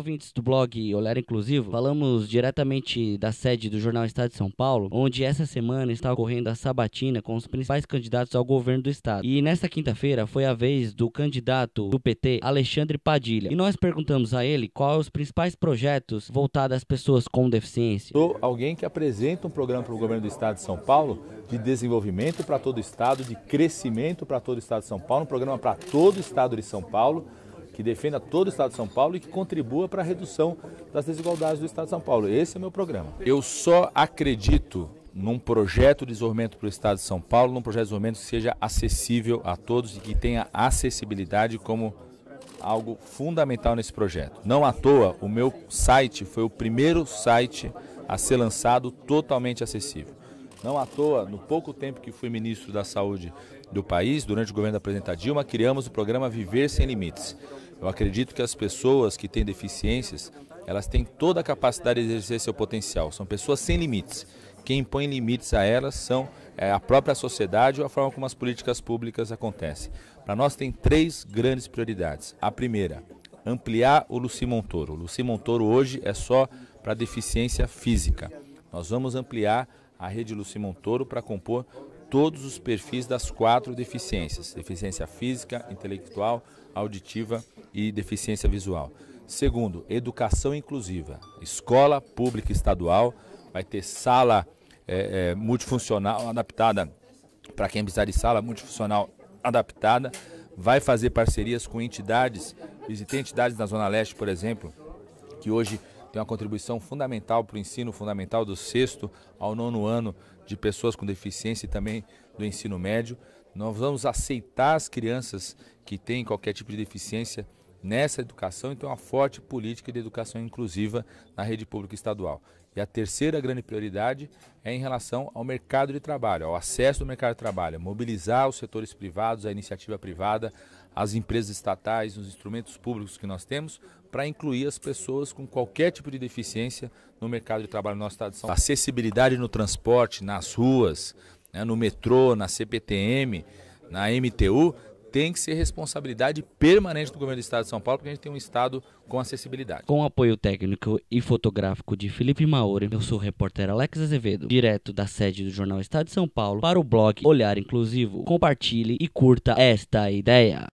ouvintes do blog Olhar Inclusivo, falamos diretamente da sede do Jornal Estado de São Paulo, onde essa semana está ocorrendo a sabatina com os principais candidatos ao governo do estado. E nesta quinta-feira foi a vez do candidato do PT, Alexandre Padilha. E nós perguntamos a ele quais os principais projetos voltados às pessoas com deficiência. Sou alguém que apresenta um programa para o governo do estado de São Paulo de desenvolvimento para todo o estado, de crescimento para todo o estado de São Paulo, um programa para todo o estado de São Paulo que defenda todo o Estado de São Paulo e que contribua para a redução das desigualdades do Estado de São Paulo. Esse é o meu programa. Eu só acredito num projeto de desenvolvimento para o Estado de São Paulo, num projeto de desenvolvimento que seja acessível a todos e que tenha acessibilidade como algo fundamental nesse projeto. Não à toa, o meu site foi o primeiro site a ser lançado totalmente acessível. Não à toa, no pouco tempo que fui ministro da Saúde do país, durante o governo da presidenta Dilma, criamos o programa Viver Sem Limites. Eu acredito que as pessoas que têm deficiências, elas têm toda a capacidade de exercer seu potencial. São pessoas sem limites. Quem impõe limites a elas são é, a própria sociedade ou a forma como as políticas públicas acontecem. Para nós tem três grandes prioridades. A primeira, ampliar o Luci Montoro. O Luci Montoro hoje é só para deficiência física. Nós vamos ampliar a rede Luci Montoro para compor todos os perfis das quatro deficiências: deficiência física, intelectual, auditiva e deficiência visual. Segundo, educação inclusiva. Escola pública estadual vai ter sala é, é, multifuncional adaptada para quem precisar de sala multifuncional adaptada. Vai fazer parcerias com entidades, visitei entidades na Zona Leste, por exemplo, que hoje tem uma contribuição fundamental para o ensino fundamental do sexto ao nono ano de pessoas com deficiência e também do ensino médio. Nós vamos aceitar as crianças que têm qualquer tipo de deficiência nessa educação, então uma forte política de educação inclusiva na rede pública estadual. E a terceira grande prioridade é em relação ao mercado de trabalho, ao acesso ao mercado de trabalho, mobilizar os setores privados, a iniciativa privada, as empresas estatais, os instrumentos públicos que nós temos, para incluir as pessoas com qualquer tipo de deficiência no mercado de trabalho no nosso estado de São Paulo. Acessibilidade no transporte, nas ruas, né, no metrô, na CPTM, na MTU, tem que ser responsabilidade permanente do governo do estado de São Paulo, porque a gente tem um estado com acessibilidade. Com apoio técnico e fotográfico de Felipe Mauri, eu sou o repórter Alex Azevedo, direto da sede do jornal Estado de São Paulo, para o blog Olhar Inclusivo. Compartilhe e curta esta ideia.